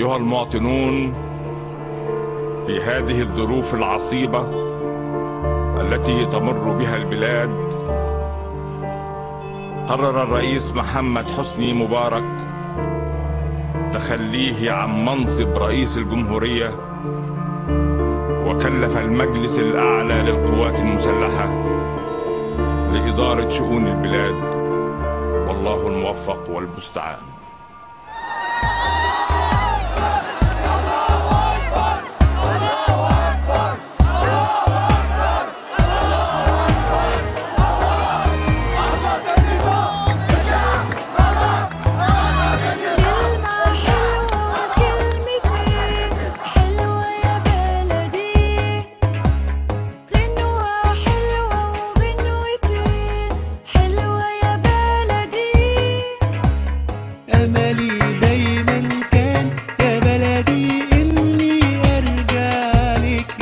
أيها المواطنون في هذه الظروف العصيبة التي تمر بها البلاد قرر الرئيس محمد حسني مبارك تخليه عن منصب رئيس الجمهورية وكلف المجلس الأعلى للقوات المسلحة لإدارة شؤون البلاد. والله الموفق والمستعان. املي دايما يا بلدي إني أرجع لك